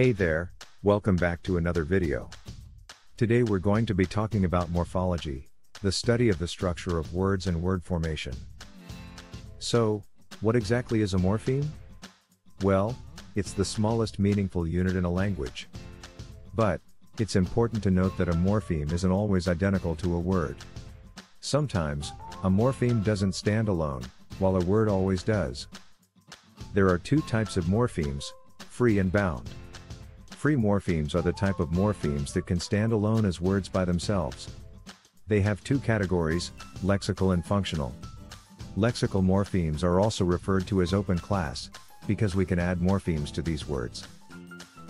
Hey there, welcome back to another video. Today we're going to be talking about morphology, the study of the structure of words and word formation. So, what exactly is a morpheme? Well, it's the smallest meaningful unit in a language. But, it's important to note that a morpheme isn't always identical to a word. Sometimes, a morpheme doesn't stand alone, while a word always does. There are two types of morphemes, free and bound. Free morphemes are the type of morphemes that can stand alone as words by themselves. They have two categories, lexical and functional. Lexical morphemes are also referred to as open class, because we can add morphemes to these words.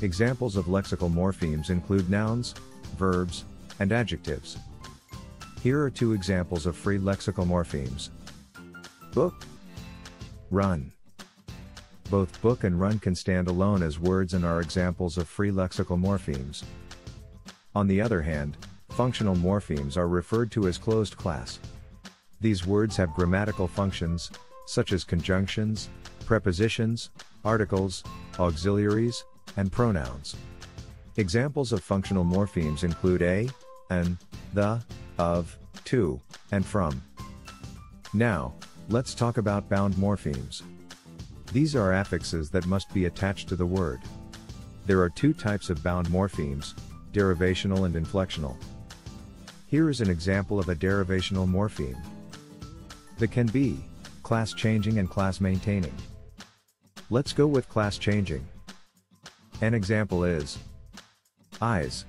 Examples of lexical morphemes include nouns, verbs, and adjectives. Here are two examples of free lexical morphemes. Book, run. Both book and run can stand alone as words and are examples of free lexical morphemes. On the other hand, functional morphemes are referred to as closed class. These words have grammatical functions, such as conjunctions, prepositions, articles, auxiliaries, and pronouns. Examples of functional morphemes include a, an, the, of, to, and from. Now, let's talk about bound morphemes. These are affixes that must be attached to the word. There are two types of bound morphemes, derivational and inflectional. Here is an example of a derivational morpheme. The can be, class changing and class maintaining. Let's go with class changing. An example is ize.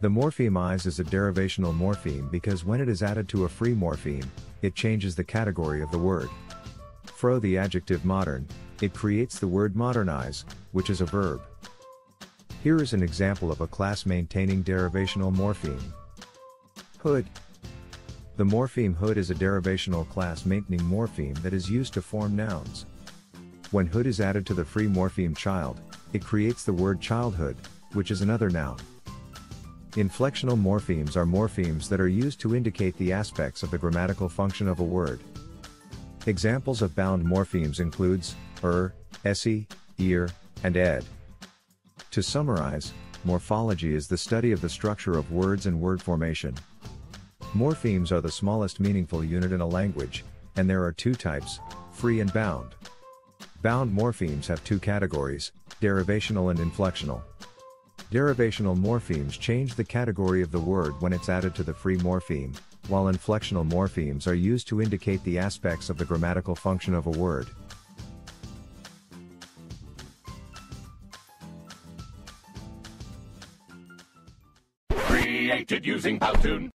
The morpheme ize is a derivational morpheme because when it is added to a free morpheme, it changes the category of the word. Fro the adjective modern, it creates the word modernize, which is a verb. Here is an example of a class-maintaining derivational morpheme. Hood. The morpheme hood is a derivational class-maintaining morpheme that is used to form nouns. When hood is added to the free morpheme child, it creates the word childhood, which is another noun. Inflectional morphemes are morphemes that are used to indicate the aspects of the grammatical function of a word. Examples of bound morphemes includes er, essie, ear, and ed. To summarize, morphology is the study of the structure of words and word formation. Morphemes are the smallest meaningful unit in a language, and there are two types, free and bound. Bound morphemes have two categories, derivational and inflectional. Derivational morphemes change the category of the word when it's added to the free morpheme, while inflectional morphemes are used to indicate the aspects of the grammatical function of a word. Created using Powtoon.